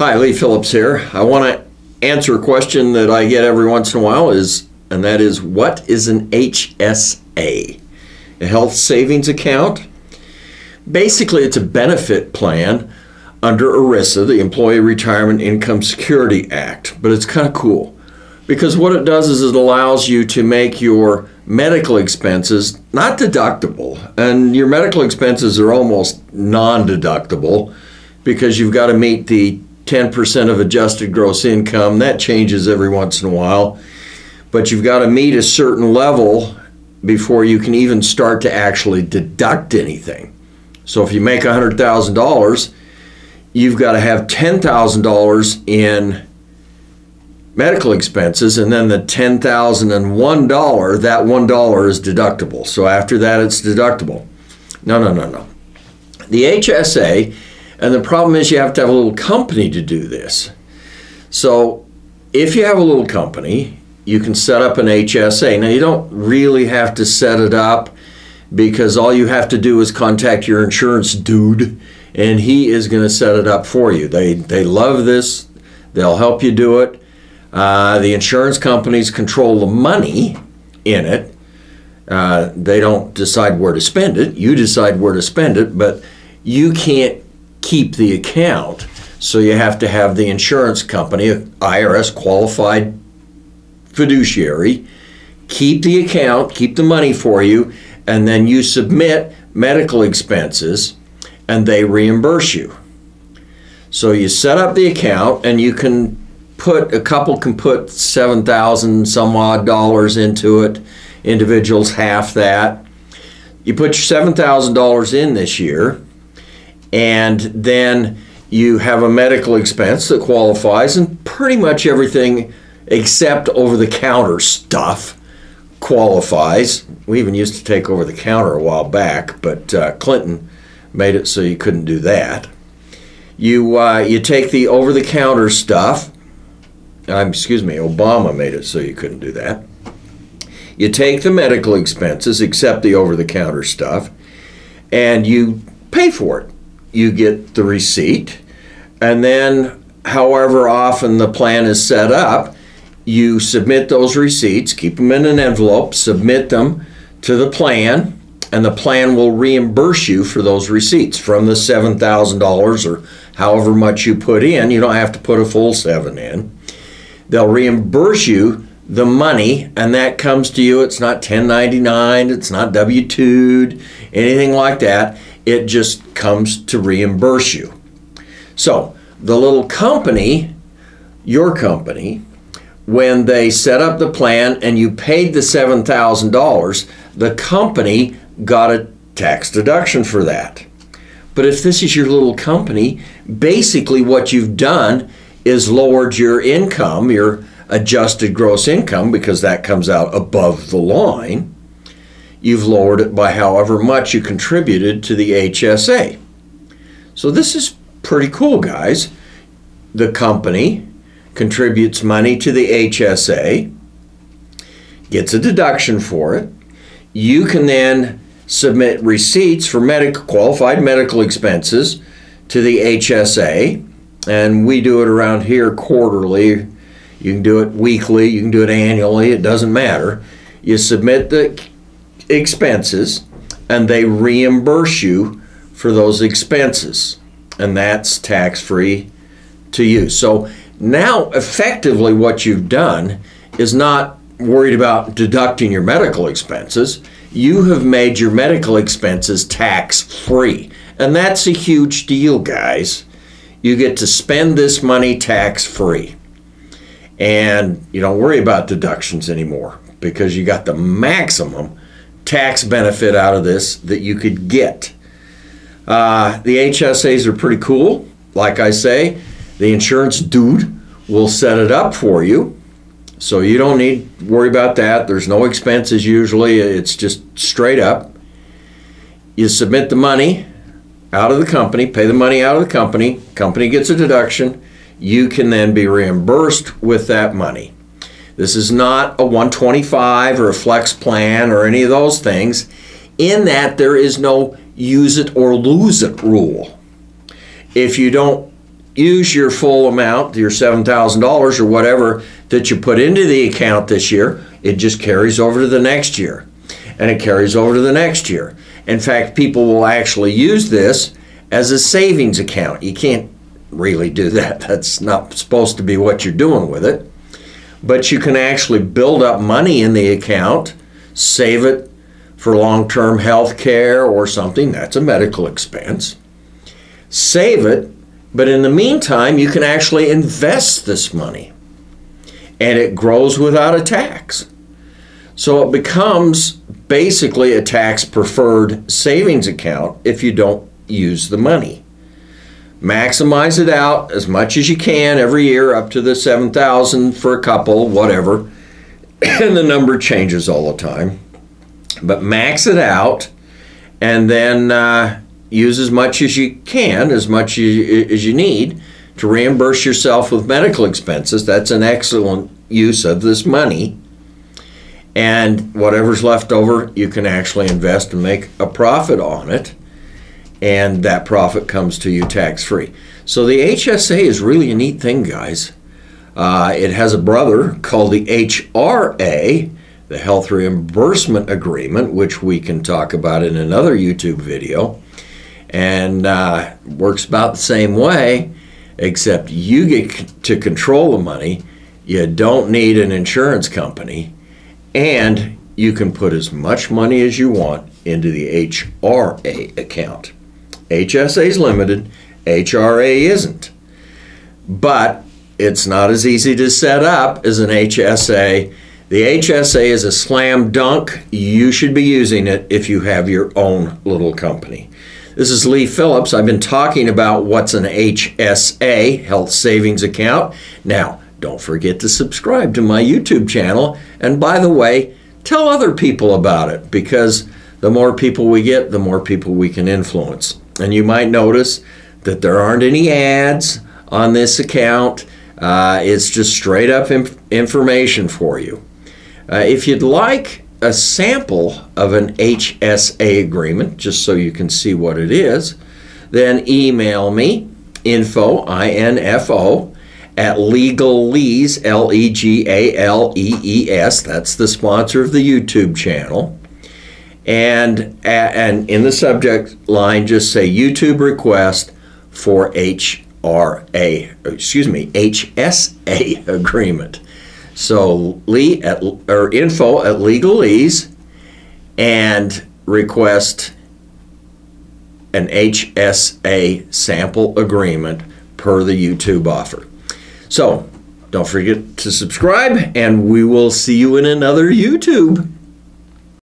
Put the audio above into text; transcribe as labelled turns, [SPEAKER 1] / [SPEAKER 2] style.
[SPEAKER 1] Hi, Lee Phillips here. I want to answer a question that I get every once in a while is and that is what is an HSA? A health savings account? Basically, it's a benefit plan under ERISA, the Employee Retirement Income Security Act, but it's kind of cool because what it does is it allows you to make your medical expenses not deductible, and your medical expenses are almost non deductible because you've got to meet the 10% of adjusted gross income. That changes every once in a while, but you've got to meet a certain level before you can even start to actually deduct anything. So if you make $100,000, you've got to have $10,000 in medical expenses and then the $10,001 that $1 is deductible. So after that it's deductible. No, no, no, no. The HSA and the problem is you have to have a little company to do this. So if you have a little company, you can set up an HSA. Now you don't really have to set it up because all you have to do is contact your insurance dude and he is going to set it up for you. They they love this. They'll help you do it. Uh, the insurance companies control the money in it. Uh, they don't decide where to spend it. You decide where to spend it, but you can't keep the account. So you have to have the insurance company, IRS qualified fiduciary, keep the account, keep the money for you, and then you submit medical expenses and they reimburse you. So you set up the account and you can put a couple can put seven thousand some odd dollars into it. Individuals half that. You put your seven thousand dollars in this year, and then you have a medical expense that qualifies, and pretty much everything except over the counter stuff qualifies. We even used to take over the counter a while back, but uh, Clinton made it so you couldn't do that. You uh, you take the over the counter stuff um, excuse me, Obama made it so you couldn't do that. You take the medical expenses, except the over the counter stuff, and you pay for it. You get the receipt, and then, however often the plan is set up, you submit those receipts, keep them in an envelope, submit them to the plan, and the plan will reimburse you for those receipts from the $7,000 or however much you put in. You don't have to put a full seven in. They'll reimburse you the money, and that comes to you. It's not 1099, it's not W 2'd, anything like that. It just comes to reimburse you. So, the little company, your company, when they set up the plan and you paid the $7,000, the company got a tax deduction for that. But if this is your little company, basically what you've done is lowered your income, your adjusted gross income, because that comes out above the line. You've lowered it by however much you contributed to the HSA. So this is pretty cool, guys. The company contributes money to the HSA, gets a deduction for it. You can then submit receipts for medical qualified medical expenses to the HSA and we do it around here quarterly. You can do it weekly, you can do it annually, it doesn't matter. You submit the expenses and they reimburse you for those expenses, and that's tax free to you. So now, effectively, what you've done is not worried about deducting your medical expenses. You have made your medical expenses tax free, and that's a huge deal, guys you get to spend this money tax free. And you don't worry about deductions anymore because you got the maximum tax benefit out of this that you could get. Uh, the HSAs are pretty cool. Like I say, the insurance dude will set it up for you. So you don't need to worry about that. There's no expenses usually. It's just straight up. You submit the money out of the company, pay the money out of the company, company gets a deduction, you can then be reimbursed with that money. This is not a 125 or a flex plan or any of those things, in that there is no use it or lose it rule. If you don't use your full amount, your $7,000 or whatever that you put into the account this year, it just carries over to the next year. And it carries over to the next year. In fact, people will actually use this as a savings account. You can't really do that. That's not supposed to be what you're doing with it. But you can actually build up money in the account, save it for long term health care or something. That's a medical expense. Save it, but in the meantime, you can actually invest this money and it grows without a tax. So it becomes basically a tax preferred savings account if you don't use the money. Maximize it out as much as you can every year up to the 7,000 for a couple, whatever. And the number changes all the time. But max it out and then uh, use as much as you can, as much as you need to reimburse yourself with medical expenses. That's an excellent use of this money. And whatever's left over, you can actually invest and make a profit on it and that profit comes to you tax free. So the HSA is really a neat thing, guys. Uh, it has a brother called the HRA, the Health Reimbursement Agreement, which we can talk about in another YouTube video, and uh, works about the same way, except you get to control the money. You don't need an insurance company, and you can put as much money as you want into the HRA account. HSA is limited, HRA isn't. But it's not as easy to set up as an HSA. The HSA is a slam dunk. You should be using it if you have your own little company. This is Lee Phillips. I've been talking about what's an HSA, Health Savings Account. Now, don't forget to subscribe to my YouTube channel. And by the way, tell other people about it because the more people we get, the more people we can influence. And you might notice that there aren't any ads on this account. Uh, it's just straight up inf information for you. Uh, if you'd like a sample of an HSA agreement, just so you can see what it is, then email me info, I-N-F-O, at Legalees, L-E-G-A-L-E-E-S. That's the sponsor of the YouTube channel and and in the subject line just say YouTube request for HRA excuse me HSA agreement. So Lee at or info at Legalees and request an HSA sample agreement per the YouTube offer. So don't forget to subscribe and we will see you in another YouTube.